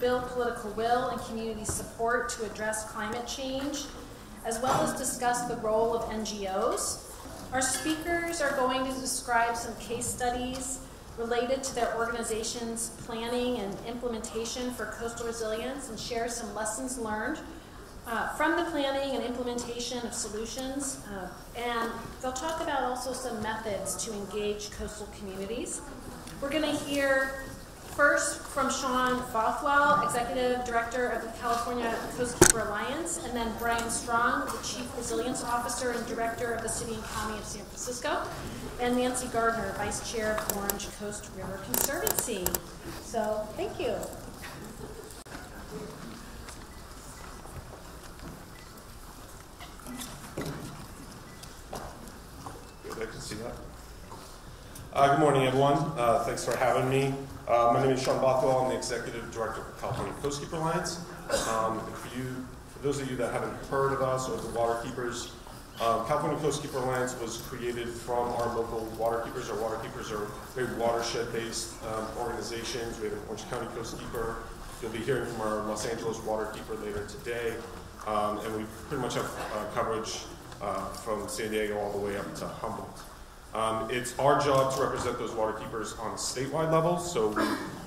build political will and community support to address climate change, as well as discuss the role of NGOs. Our speakers are going to describe some case studies related to their organization's planning and implementation for coastal resilience and share some lessons learned uh, from the planning and implementation of solutions. Uh, and they'll talk about also some methods to engage coastal communities. We're going to hear first from Sean Bothwell, Executive Director of the California Coastkeeper Alliance, and then Brian Strong, the Chief Resilience Officer and Director of the City and County of San Francisco, and Nancy Gardner, Vice Chair of Orange Coast River Conservancy. So, thank you. I can see that. Uh, good morning, everyone. Uh, thanks for having me. Uh, my name is Sean Bothwell. I'm the Executive Director for California Coastkeeper Alliance. Um, for you, for those of you that haven't heard of us or the Waterkeepers, um, California Coastkeeper Alliance was created from our local waterkeepers. Our waterkeepers are very watershed-based um, organizations. We have an Orange County Coastkeeper. You'll be hearing from our Los Angeles Waterkeeper later today. Um, and we pretty much have uh, coverage uh, from San Diego all the way up to Humboldt. Um, it's our job to represent those waterkeepers on statewide level, so we,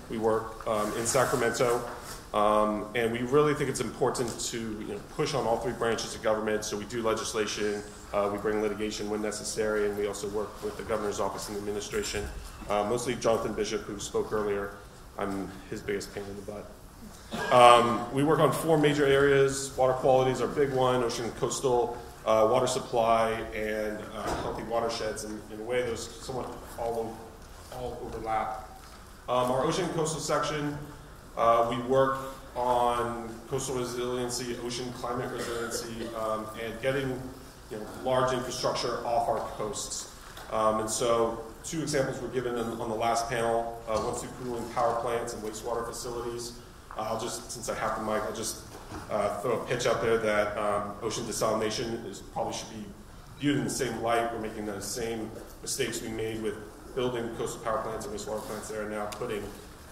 we work um, in Sacramento, um, and we really think it's important to you know, push on all three branches of government. So we do legislation, uh, we bring litigation when necessary, and we also work with the governor's office and the administration. Uh, mostly Jonathan Bishop, who spoke earlier. I'm his biggest pain in the butt. Um, we work on four major areas. Water quality is our big one, ocean and coastal uh, water supply and uh, healthy watersheds. And in a way, those somewhat all, all overlap. Um, our ocean and coastal section, uh, we work on coastal resiliency, ocean climate resiliency, um, and getting you know, large infrastructure off our coasts. Um, and so two examples were given in, on the last panel, uh, through cooling power plants and wastewater facilities. I'll just, since I have the mic, I'll just uh, throw a pitch out there that um, ocean desalination is probably should be viewed in the same light. We're making the same mistakes we made with building coastal power plants and wastewater plants there, and now putting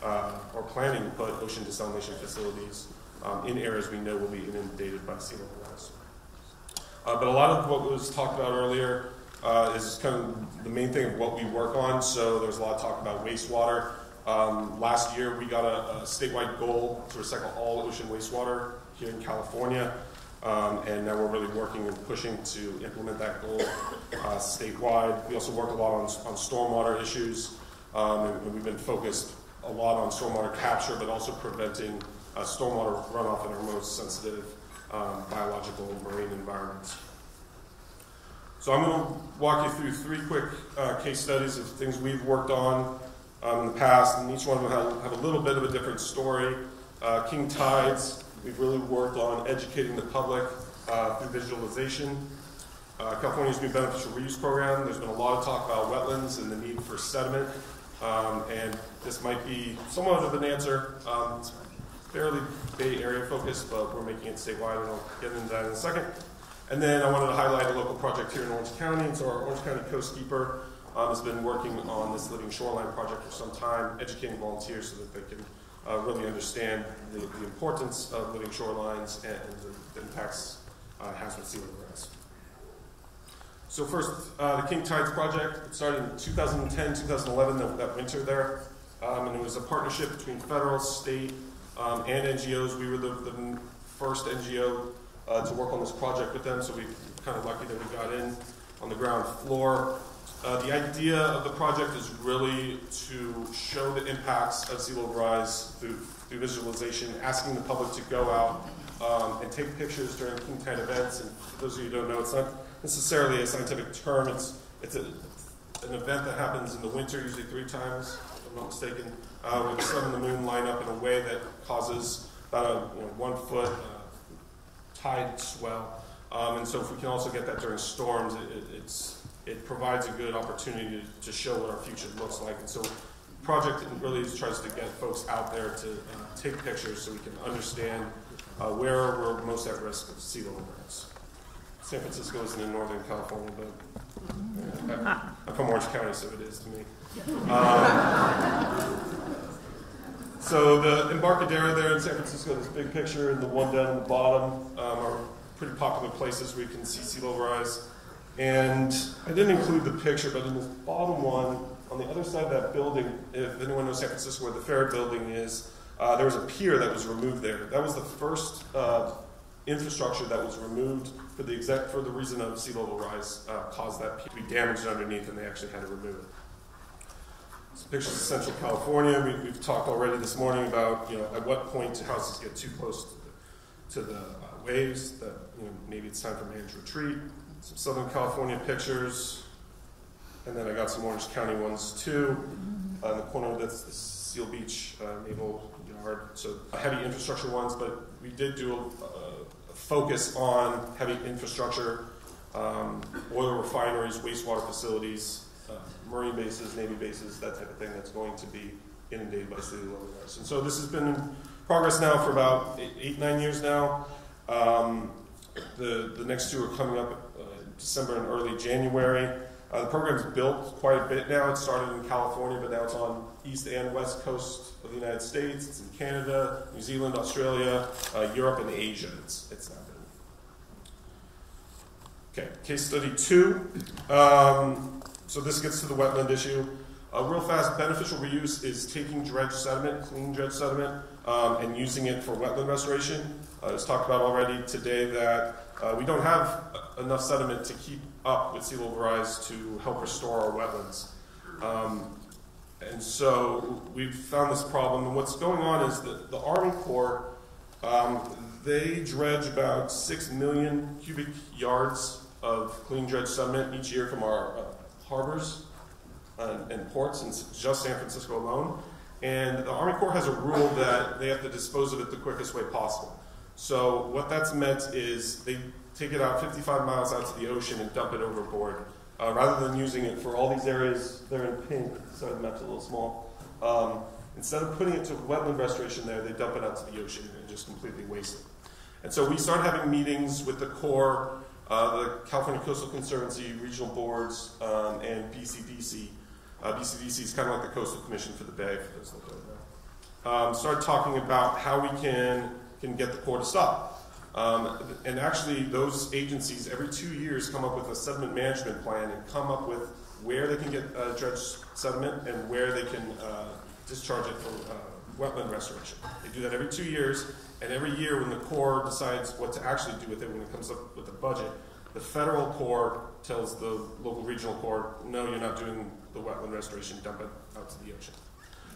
uh, or planning to put ocean desalination facilities um, in areas we know will be inundated by sea level rise. Uh, but a lot of what was talked about earlier uh, is kind of the main thing of what we work on. So there's a lot of talk about wastewater. Um, last year, we got a, a, statewide goal to recycle all ocean wastewater here in California. Um, and now we're really working and pushing to implement that goal uh, statewide. We also work a lot on, on stormwater issues, um, and, we've been focused a lot on stormwater capture, but also preventing uh, stormwater runoff in our most sensitive um, biological marine environments. So I'm going to walk you through three quick uh, case studies of things we've worked on um, in the past, and each one of them have, have a little bit of a different story. Uh, King Tides, we've really worked on educating the public uh, through visualization. Uh, California's new beneficial reuse program, there's been a lot of talk about wetlands and the need for sediment, um, and this might be somewhat of an answer. Um, it's fairly Bay Area focused, but we're making it statewide, and I'll get into that in a second. And then I wanted to highlight a local project here in Orange County, and so our Orange County Coastkeeper um, has been working on this Living Shoreline project for some time, educating volunteers so that they can uh, really understand the, the, importance of living shorelines and, and the, the, impacts uh, has with sea level rise. So first, uh, the King Tides project it started in 2010, 2011, that, that winter there, um, and it was a partnership between federal, state, um, and NGOs. We were the, the first NGO uh, to work on this project with them, so we kind of lucky that we got in on the ground floor. Uh, the idea of the project is really to show the impacts of sea level rise through, through visualization, asking the public to go out um, and take pictures during king tide events. And for those of you who don't know, it's not necessarily a scientific term. It's, it's a, an event that happens in the winter, usually three times, if I'm not mistaken, uh, where the sun and the moon line up in a way that causes about a you know, one foot uh, tide swell. Um, and so if we can also get that during storms, it, it, it's it provides a good opportunity to, to show what our future looks like. And so the project really tries to get folks out there to uh, take pictures so we can understand uh, where we're most at risk of sea level rise. San Francisco isn't in Northern California, but uh, I'm from Orange County, so it is to me. Um, So the Embarcadero there in San Francisco, this big picture, and the one down in the bottom um, are pretty popular places where you can see sea level rise. And I didn't include the picture, but in the bottom one, on the other side of that building, if anyone knows San Francisco where the Ferry Building is, uh, there was a pier that was removed there. That was the first uh, infrastructure that was removed for the exact for the reason of sea level rise uh, caused that pier to be damaged underneath, and they actually had to remove it. This pictures of Central California. We, have talked already this morning about you know at what point do houses get too close to the, to the uh, waves that you know maybe it's time for managed retreat. Some Southern California pictures, and then I got some Orange County ones too. Uh, in the corner that's the Seal Beach uh, Naval Yard, so heavy infrastructure ones. But we did do a, a focus on heavy infrastructure, um, oil refineries, wastewater facilities, uh, marine bases, Navy bases, that type of thing that's going to be inundated by sea level rise. And so this has been in progress now for about eight, eight nine years now. Um, the, the next two are coming up uh, December and early January. Uh, the program's built quite a bit now. It started in California, but now it's on east and west coast of the United States. It's in Canada, New Zealand, Australia, uh, Europe, and Asia. It's, it's now been. Okay, case study two. Um, so this gets to the wetland issue. Uh, real fast, beneficial reuse is taking dredge sediment, clean dredge sediment, um, and using it for wetland restoration. Uh, it's talked about already today that uh, we don't have enough sediment to keep up with sea level rise to help restore our wetlands. Um, and so we've found this problem. And what's going on is that the Army Corps, um, they dredge about 6 million cubic yards of clean dredge sediment each year from our uh, harbors and, and ports in just San Francisco alone. And the Army Corps has a rule that they have to dispose of it the quickest way possible. So what that's meant is they take it out 55 miles out to the ocean and dump it overboard, uh, rather than using it for all these areas. They're in pink. Sorry, the map's a little small. Um, instead of putting it to wetland restoration there, they dump it out to the ocean and just completely waste it. And so we start having meetings with the Corps uh, the California Coastal Conservancy, regional boards, um, and BCDC. Uh, BCDC is kind of like the Coastal Commission for the Bay, for those that don't know. Um, started talking about how we can, can get the Corps to stop. Um, and actually, those agencies every two years come up with a sediment management plan and come up with where they can get uh, dredge sediment and where they can uh, discharge it for uh, wetland restoration. They do that every two years, and every year when the Corps decides what to actually do with it when it comes up with the budget, the federal Corps tells the local regional Corps, no, you're not doing the wetland restoration, dump it out to the ocean.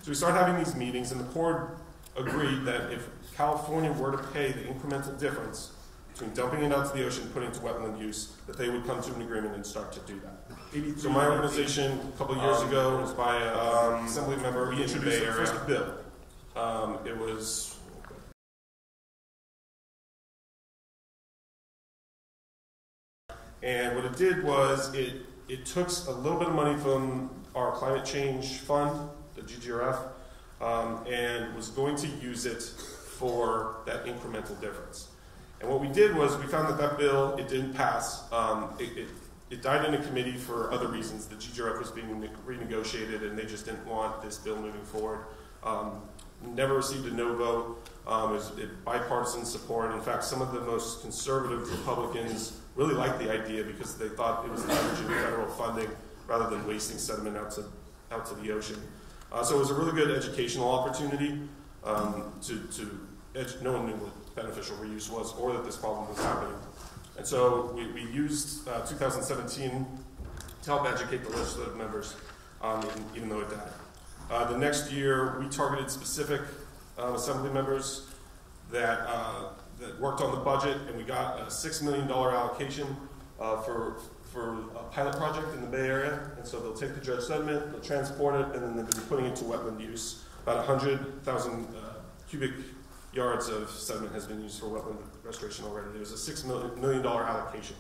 So we start having these meetings, and the Corps agreed that if California were to pay the incremental difference between dumping it out to the ocean and putting it to wetland use, that they would come to an agreement and start to do that. So my organization, a couple of years um, ago, was by a um, assembly member, we introduced the first bill. Um, it was And what it did was it, it took a little bit of money from our climate change fund, the GGRF, um, and was going to use it for that incremental difference. And what we did was we found that that bill, it didn't pass. Um, it, it, it, died in a committee for other reasons. The GGRF was being renegotiated and they just didn't want this bill moving forward. Um, never received a no vote. Um, it was it, bipartisan support. In fact, some of the most conservative Republicans really liked the idea because they thought it was leveraging federal funding rather than wasting sediment out to, out to the ocean. Uh, so it was a really good educational opportunity um, to, to no one knew what beneficial reuse was or that this problem was happening. And so we, we used uh, 2017 to help educate the legislative members, um, even, though it died. Uh, the next year, we targeted specific uh, assembly members that uh, that worked on the budget, and we got a $6 million allocation uh, for, for a pilot project in the Bay Area. And so they'll take the dredge sediment, they'll transport it, and then they'll be putting it to wetland use. About 100,000 uh, cubic yards of sediment has been used for wetland restoration already. There's a $6 million allocation.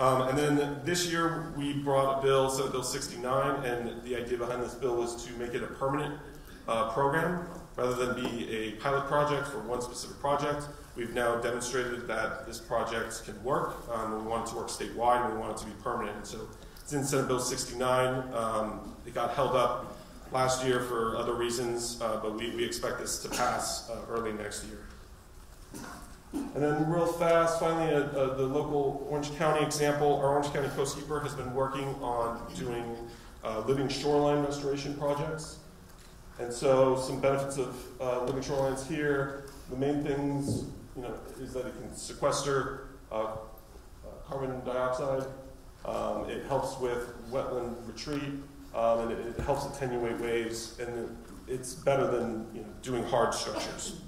Um, and then this year we brought a bill, Senate Bill 69, and the idea behind this bill was to make it a permanent uh, program rather than be a pilot project for one specific project. We've now demonstrated that this project can work. Um, we want it to work statewide, and we want it to be permanent. And so it's in Senate Bill 69. Um, it got held up last year for other reasons, uh, but we, we expect this to pass uh, early next year. And then real fast, finally, uh, uh, the local Orange County example. Our Orange County Coastkeeper has been working on doing uh, living shoreline restoration projects. And so some benefits of uh, living shorelines here. The main things, you know, is that it can sequester uh, uh, carbon dioxide. Um, it helps with wetland retreat, um, and it, it, helps attenuate waves, and it's better than you know, doing hard structures.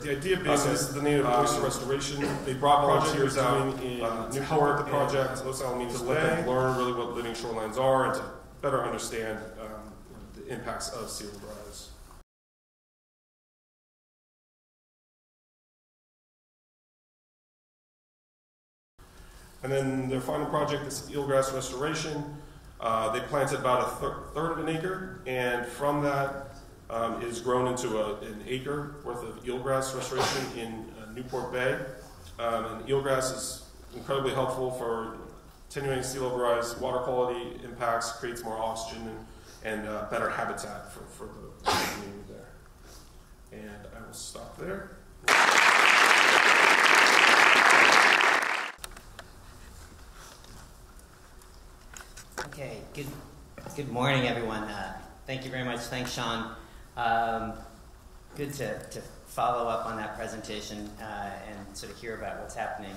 The idea being this is the native um, oyster restoration. They brought volunteers out in um, Newport, the project, Los Alamitos to let them learn really what living shorelines are and to better understand impacts of sea level rise. And then their final project is eelgrass restoration. Uh, they planted about a thir third of an acre, and from that um, is grown into a, an acre worth of eelgrass restoration in uh, Newport Bay. Um, and eelgrass is incredibly helpful for attenuating sea level rise, water quality impacts, creates more oxygen and, and uh, better habitat for, for the community there. And I will stop there. Okay, good, good morning, everyone. Uh, thank you very much. Thanks, Sean. Um, good to, to follow up on that presentation uh, and sort of hear about what's happening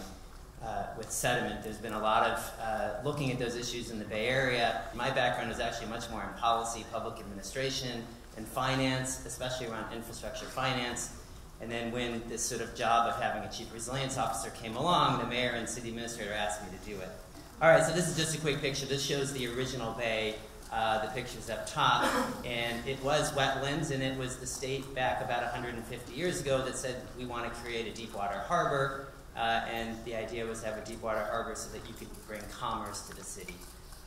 uh, with sediment. There's been a lot of uh, looking at those issues in the Bay Area. My background is actually much more in policy, public administration, and finance, especially around infrastructure finance. And then when this sort of job of having a chief resilience officer came along, the mayor and city administrator asked me to do it. All right, so this is just a quick picture. This shows the original bay, uh, the pictures up top. And it was wetlands, and it was the state back about 150 years ago that said we want to create a deep water harbor. Uh, and the idea was to have a deep water harbor so that you could bring commerce to the city.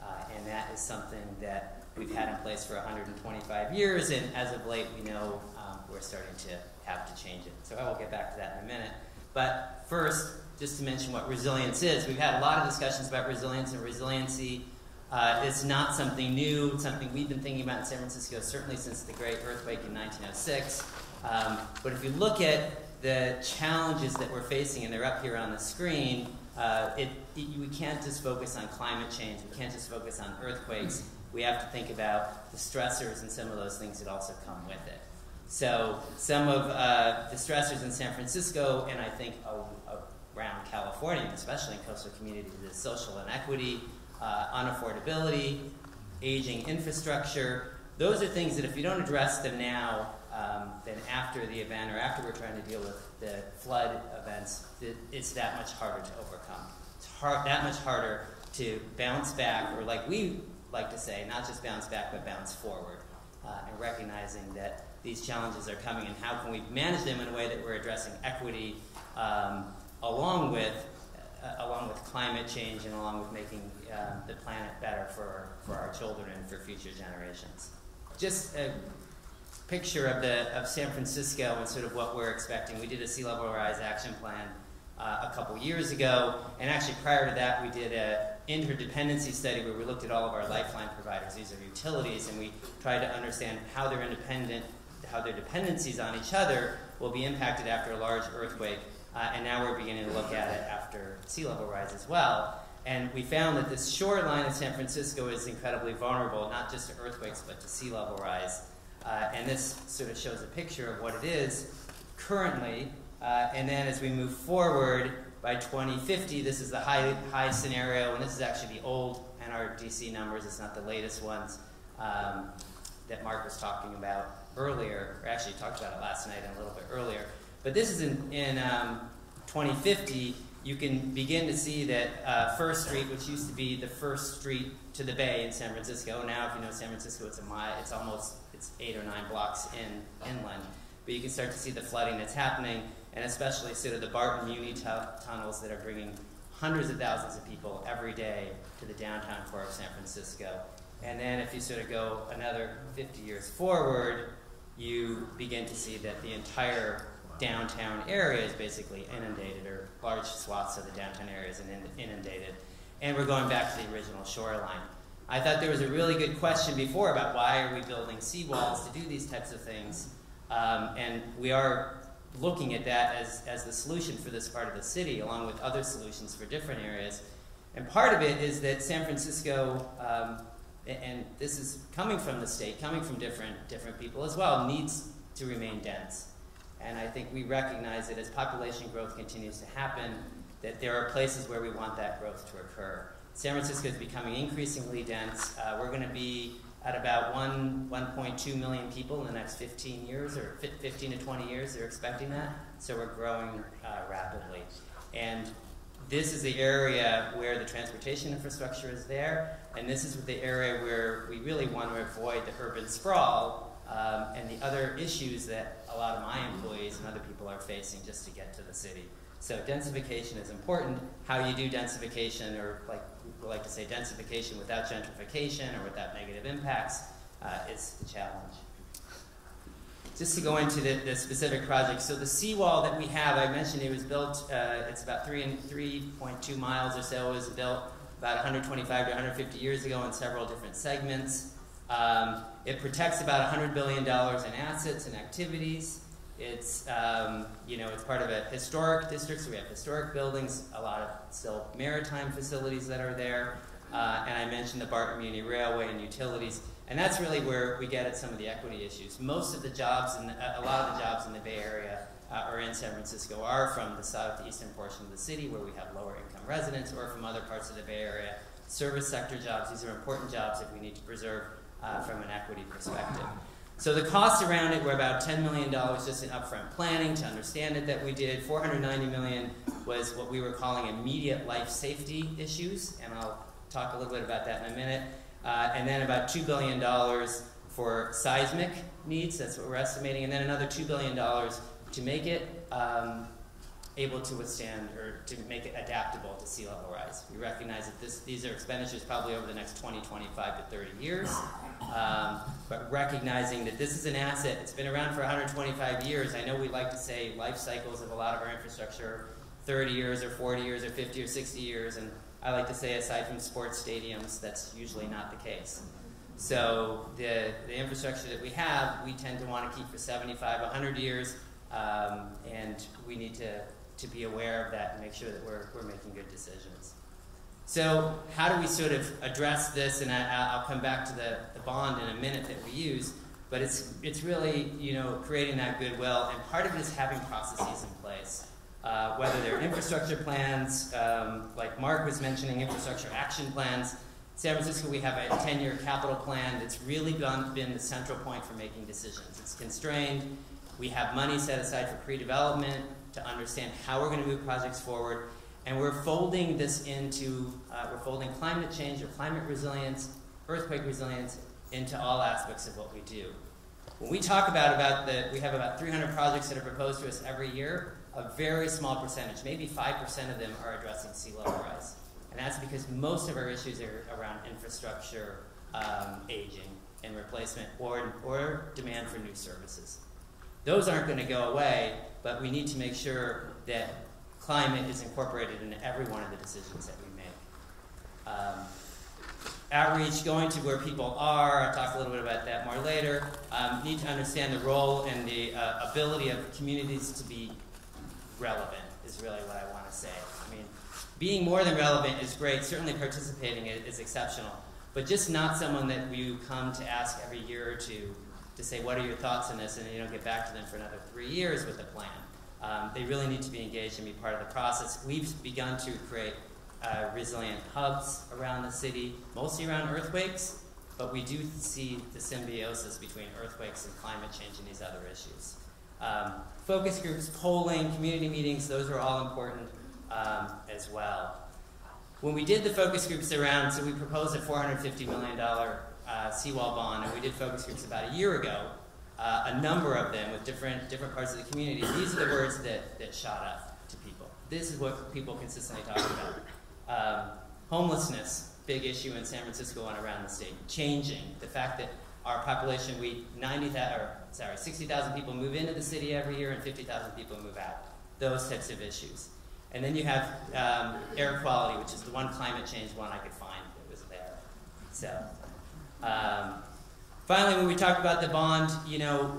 Uh, and that is something that we've had in place for 125 years, and as of late, we know um, we're starting to have to change it. So I will get back to that in a minute. But first, just to mention what resilience is, we've had a lot of discussions about resilience and resiliency. Uh, it's not something new, it's something we've been thinking about in San Francisco certainly since the great earthquake in 1906. Um, but if you look at the challenges that we're facing, and they're up here on the screen, uh, it, it, we can't just focus on climate change. We can't just focus on earthquakes. We have to think about the stressors and some of those things that also come with it. So some of uh, the stressors in San Francisco, and I think around California, especially in coastal communities, is social inequity, uh, unaffordability, aging infrastructure. Those are things that if you don't address them now, um, then after the event or after we're trying to deal with the flood events, it, it's that much harder to overcome. It's hard, that much harder to bounce back, or like we like to say, not just bounce back, but bounce forward, uh, and recognizing that these challenges are coming and how can we manage them in a way that we're addressing equity um, along with uh, along with climate change and along with making uh, the planet better for, for our children and for future generations. Just a picture of, the, of San Francisco and sort of what we're expecting. We did a sea level rise action plan uh, a couple years ago, and actually prior to that we did an interdependency study where we looked at all of our lifeline providers. These are utilities, and we tried to understand how their independent, how their dependencies on each other will be impacted after a large earthquake. Uh, and now we're beginning to look at it after sea level rise as well. And we found that this shoreline of San Francisco is incredibly vulnerable, not just to earthquakes, but to sea level rise. Uh, and this sort of shows a picture of what it is currently. Uh, and then as we move forward, by 2050, this is the high, high scenario, and this is actually the old NRDC numbers, it's not the latest ones um, that Mark was talking about earlier, or actually talked about it last night and a little bit earlier. But this is in, in um, 2050, you can begin to see that uh, First Street, which used to be the first street to the bay in San Francisco, now if you know San Francisco, it's a mile, it's almost it's eight or nine blocks in inland. But you can start to see the flooding that's happening, and especially sort of the BART and Muni tunnels that are bringing hundreds of thousands of people every day to the downtown core of San Francisco. And then if you sort of go another 50 years forward, you begin to see that the entire downtown area is basically inundated, or large swaths of the downtown area is inundated. And we're going back to the original shoreline. I thought there was a really good question before about why are we building seawalls to do these types of things. Um, and we are looking at that as, as the solution for this part of the city, along with other solutions for different areas. And part of it is that San Francisco, um, and this is coming from the state, coming from different, different people as well, needs to remain dense. And I think we recognize that as population growth continues to happen, that there are places where we want that growth to occur. San Francisco is becoming increasingly dense. Uh, we're going to be at about 1, 1.2 million people in the next 15 years, or 15 to 20 years, they're expecting that. So we're growing uh, rapidly. And this is the area where the transportation infrastructure is there, and this is the area where we really want to avoid the urban sprawl um, and the other issues that a lot of my employees and other people are facing just to get to the city. So densification is important. How you do densification, or like like to say, densification without gentrification or without negative impacts, uh, is the challenge. Just to go into the, the, specific project, so the seawall that we have, I mentioned it was built, uh, it's about 3 and 3.2 miles or so, it was built about 125 to 150 years ago in several different segments. Um, it protects about $100 billion in assets and activities. It's, um, you know, it's part of a historic district, so we have historic buildings, a lot of still maritime facilities that are there. Uh, and I mentioned the BART and Muni Railway and utilities. And that's really where we get at some of the equity issues. Most of the jobs, and a lot of the jobs in the Bay Area uh, or in San Francisco are from the southeastern portion of the city where we have lower income residents or from other parts of the Bay Area. Service sector jobs, these are important jobs that we need to preserve uh, from an equity perspective. So the costs around it were about $10 million just in upfront planning to understand it that we did. 490 million was what we were calling immediate life safety issues, and I'll talk a little bit about that in a minute. Uh, and then about $2 billion for seismic needs, that's what we're estimating, and then another $2 billion to make it um, able to withstand or to make it adaptable to sea level rise. We recognize that this, these are expenditures probably over the next 20, 25 to 30 years, um, but recognizing that this is an asset, it's been around for 125 years. I know we like to say life cycles of a lot of our infrastructure 30 years or 40 years or 50 or 60 years, and I like to say aside from sports stadiums, that's usually not the case. So the, the infrastructure that we have, we tend to want to keep for 75, 100 years, um, and we need to to be aware of that and make sure that we're, we're making good decisions. So how do we sort of address this? And I, will come back to the, the bond in a minute that we use, but it's, it's really, you know, creating that goodwill, and part of it is having processes in place. Uh, whether they're infrastructure plans, um, like Mark was mentioning, infrastructure action plans. San Francisco, we have a 10-year capital plan that's really been, been the central point for making decisions. It's constrained. We have money set aside for pre-development to understand how we're going to move projects forward. And we're folding this into, uh, we're folding climate change or climate resilience, earthquake resilience into all aspects of what we do. When we talk about, about the, we have about 300 projects that are proposed to us every year, a very small percentage, maybe 5% of them are addressing sea level rise. And that's because most of our issues are around infrastructure, um, aging, and replacement, or, or demand for new services. Those aren't going to go away, but we need to make sure that climate is incorporated into every one of the decisions that we make. Um, outreach, going to where people are, I'll talk a little bit about that more later. Um, need to understand the role and the uh, ability of communities to be relevant is really what I want to say. I mean, being more than relevant is great, certainly participating is, is exceptional, but just not someone that you come to ask every year or two to say, what are your thoughts on this? And you don't get back to them for another three years with a plan. Um, they really need to be engaged and be part of the process. We've begun to create uh, resilient hubs around the city, mostly around earthquakes, but we do see the symbiosis between earthquakes and climate change and these other issues. Um, focus groups, polling, community meetings, those are all important um, as well. When we did the focus groups around, so we proposed a $450 million uh, seawall bond, and we did focus groups about a year ago, uh, a number of them with different, different parts of the community. These are the words that, that shot up to people. This is what people consistently talk about. Um, homelessness, big issue in San Francisco and around the state. Changing, the fact that our population, we 90,000, or sorry, 60,000 people move into the city every year and 50,000 people move out. Those types of issues. And then you have um, air quality, which is the one climate change one I could find that was there. So, um, finally, when we talked about the bond, you know,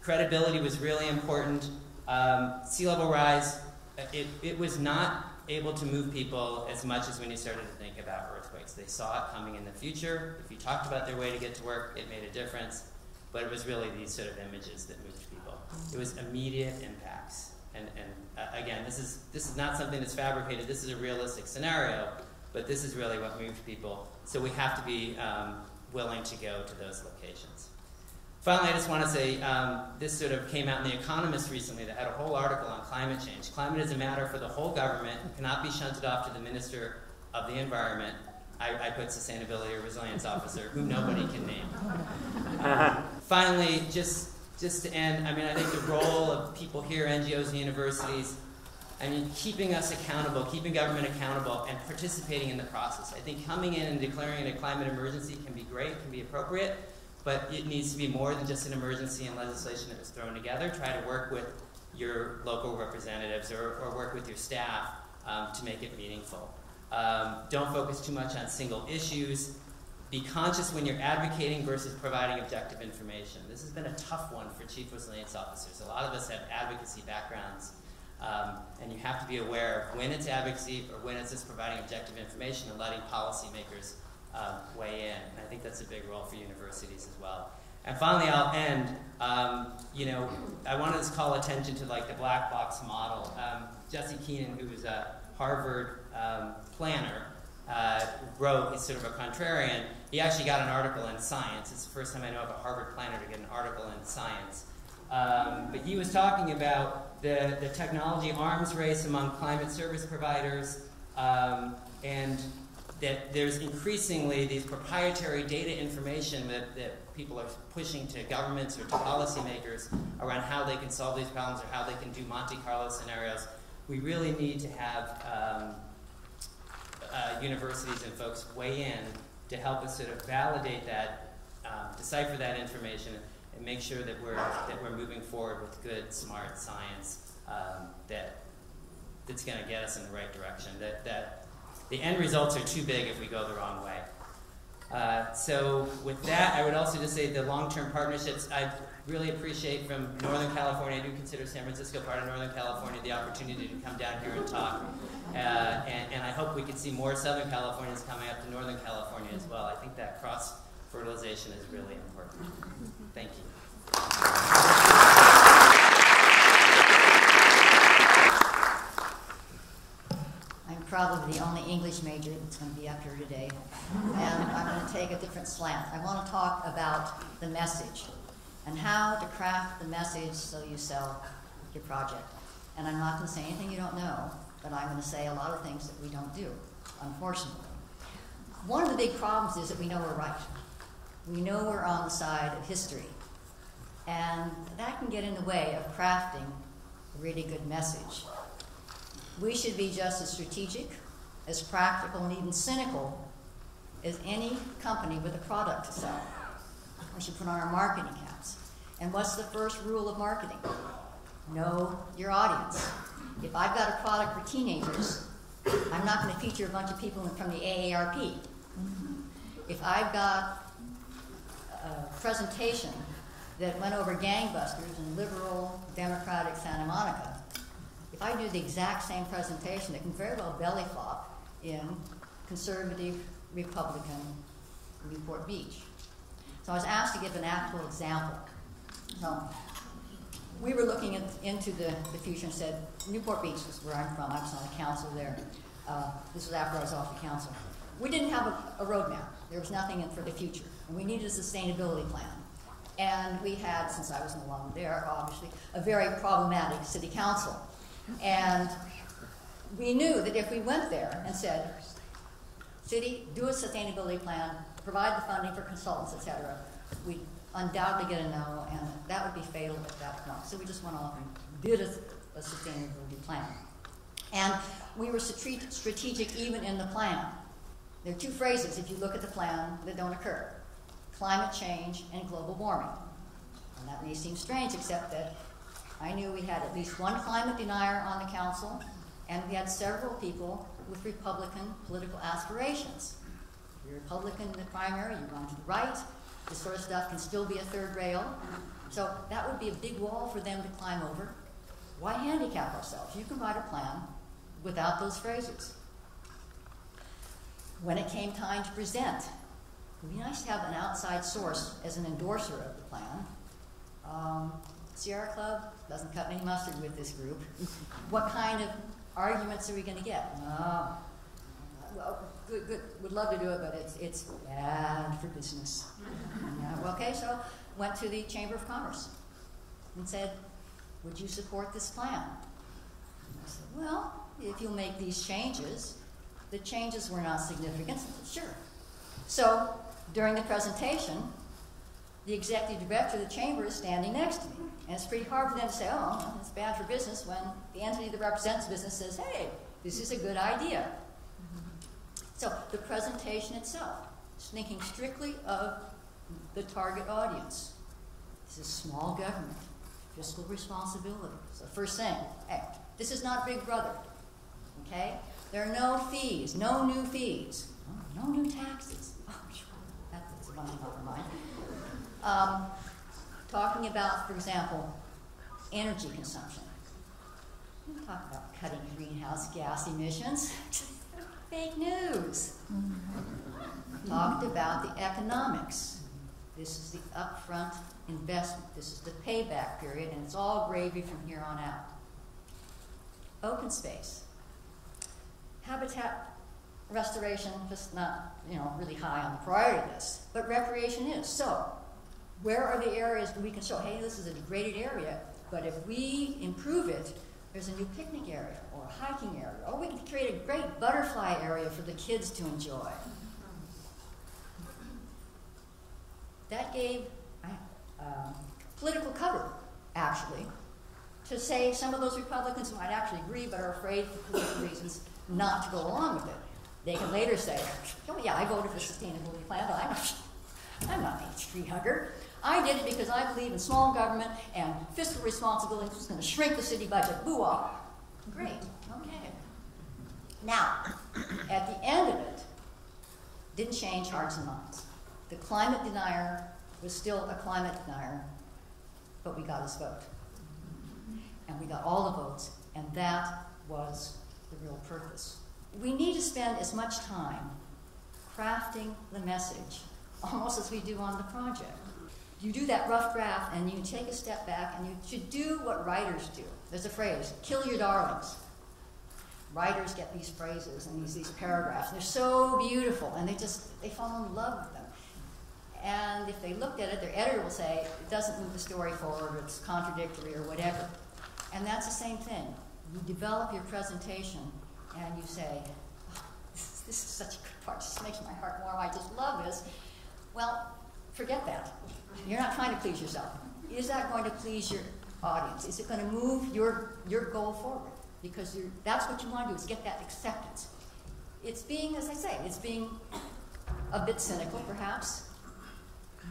credibility was really important. Um, sea level rise, it, it was not able to move people as much as when you started to think about earthquakes. They saw it coming in the future. If you talked about their way to get to work, it made a difference. But it was really these sort of images that moved people. It was immediate impacts. And, and uh, again, this is, this is not something that's fabricated. This is a realistic scenario, but this is really what moved people. So we have to be um, willing to go to those locations. Finally, I just want to say um, this sort of came out in The Economist recently that had a whole article on climate change. Climate is a matter for the whole government, it cannot be shunted off to the Minister of the Environment. I, I put Sustainability or Resilience Officer, who nobody can name. Finally, just, just to end, I mean, I think the role of people here, NGOs and universities, I mean, keeping us accountable, keeping government accountable, and participating in the process. I think coming in and declaring it a climate emergency can be great, can be appropriate, but it needs to be more than just an emergency and legislation that was thrown together. Try to work with your local representatives or, or work with your staff um, to make it meaningful. Um, don't focus too much on single issues. Be conscious when you're advocating versus providing objective information. This has been a tough one for chief resilience officers. A lot of us have advocacy backgrounds, um, and you have to be aware of when it's advocacy or when it's just providing objective information and letting policymakers um, weigh in. And I think that's a big role for universities as well. And finally, I'll end. Um, you know, I wanted to call attention to like the black box model. Um, Jesse Keenan, who was a Harvard um, planner, uh, wrote, he's sort of a contrarian. He actually got an article in Science. It's the first time I know of a Harvard planner to get an article in Science. Um, but he was talking about the, the technology arms race among climate service providers um, and that there's increasingly these proprietary data information that, that people are pushing to governments or to policymakers around how they can solve these problems or how they can do Monte Carlo scenarios. We really need to have um, uh, universities and folks weigh in to help us sort of validate that, um, decipher that information, and make sure that we're that we're moving forward with good, smart science um, that that's going to get us in the right direction. That that the end results are too big if we go the wrong way. Uh, so with that, I would also just say the long-term partnerships. I really appreciate from Northern California. I do consider San Francisco part of Northern California. The opportunity to come down here and talk, uh, and, and I hope we can see more Southern Californians coming up to Northern California as well. I think that cross fertilization is really important. Thank you. I'm probably the only English major that's going to be up here today. And I'm going to take a different slant. I want to talk about the message and how to craft the message so you sell your project. And I'm not going to say anything you don't know, but I'm going to say a lot of things that we don't do, unfortunately. One of the big problems is that we know we're right. We know we're on the side of history. And that can get in the way of crafting a really good message. We should be just as strategic, as practical, and even cynical as any company with a product to sell. We should put on our marketing hats. And what's the first rule of marketing? Know your audience. If I've got a product for teenagers, I'm not going to feature a bunch of people from the AARP. If I've got presentation that went over gangbusters in liberal, democratic Santa Monica, if I do the exact same presentation, it can very well belly flop in conservative, Republican Newport Beach. So I was asked to give an actual example. So we were looking at, into the, the future and said, Newport Beach is where I'm from. I was on the council there. Uh, this was after I was off the council. We didn't have a, a roadmap. There was nothing in for the future. And we needed a sustainability plan. And we had, since I was no longer there, obviously, a very problematic city council. And we knew that if we went there and said, city, do a sustainability plan, provide the funding for consultants, et cetera, we'd undoubtedly get a no, and that would be fatal at that point. So we just went off and did a, a sustainability plan. And we were strategic even in the plan. There are two phrases, if you look at the plan, that don't occur climate change and global warming. And that may seem strange, except that I knew we had at least one climate denier on the council, and we had several people with Republican political aspirations. You're Republican in the primary, you run to the right, this sort of stuff can still be a third rail. So that would be a big wall for them to climb over. Why handicap ourselves? You can write a plan without those phrases. When it came time to present, it would be nice to have an outside source as an endorser of the plan. Um, Sierra Club doesn't cut any mustard with this group. what kind of arguments are we going to get? No. Well, good, good. Would love to do it, but it's, it's bad for business. yeah, well, okay, so went to the Chamber of Commerce and said, would you support this plan? And I said, well, if you'll make these changes, the changes were not significant. Sure. So during the presentation, the executive director of the chamber is standing next to me. And it's pretty hard for them to say, oh, it's bad for business when the entity that represents business says, hey, this is a good idea. So the presentation itself is thinking strictly of the target audience. This is small government, fiscal responsibility. So first thing, hey, this is not Big Brother. Okay? There are no fees, no new fees, no, no new taxes. Oh, that's mind. Um, talking about, for example, energy consumption. We talk about cutting greenhouse gas emissions. Fake news. Talked about the economics. This is the upfront investment. This is the payback period, and it's all gravy from here on out. Open space. Habitat restoration, just not, you know, really high on the priority list, but recreation is. So, where are the areas we can show, hey, this is a degraded area, but if we improve it, there's a new picnic area or a hiking area, or we can create a great butterfly area for the kids to enjoy. That gave uh, political cover, actually, to say some of those Republicans might actually agree but are afraid for political reasons not to go along with it. They can later say, oh yeah, I voted for sustainability plan, but I'm I'm not an tree hugger. I did it because I believe in small government and fiscal responsibility is going to shrink the city budget. Boo-ah. Great. Okay. Now, at the end of it, didn't change hearts and minds. The climate denier was still a climate denier, but we got his vote. And we got all the votes, and that was the real purpose. We need to spend as much time crafting the message, almost as we do on the project you do that rough draft and you take a step back and you should do what writers do. There's a phrase, kill your darlings. Writers get these phrases and these, these paragraphs. They're so beautiful and they just, they fall in love with them. And if they looked at it, their editor will say, it doesn't move the story forward, it's contradictory or whatever. And that's the same thing. You develop your presentation and you say, oh, this, is such a good part, this makes my heart warm, I just love this. Well, forget that. You're not trying to please yourself. Is that going to please your audience? Is it going to move your, your goal forward? Because that's what you want to do is get that acceptance. It's being, as I say, it's being a bit cynical perhaps,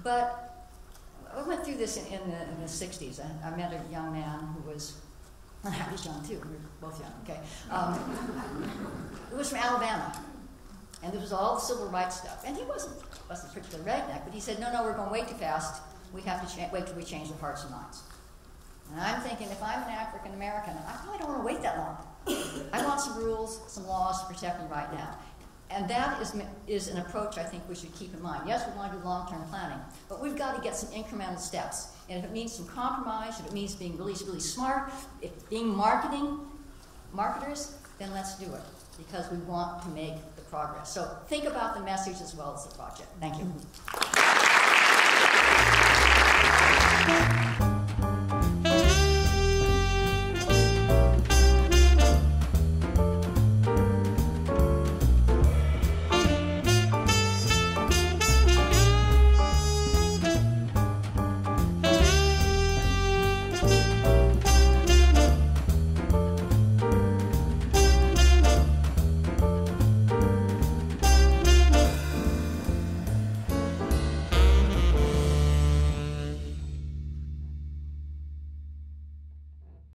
but I went through this in, in, the, in the 60s. I, I, met a young man who was, I was young too, we were both young, okay. Um, it was from Alabama. And this was all the civil rights stuff. And he wasn't, wasn't particularly redneck, but he said, no, no, we're going way too fast. We have to cha- wait till we change the hearts and minds. And I'm thinking, if I'm an African American, I probably don't want to wait that long. I want some rules, some laws to protect me right now. And that is, is an approach I think we should keep in mind. Yes, we want to do long term planning, but we've got to get some incremental steps. And if it means some compromise, if it means being really, really smart, if being marketing, marketers, then let's do it because we want to make the progress. So think about the message as well as the project. Thank you.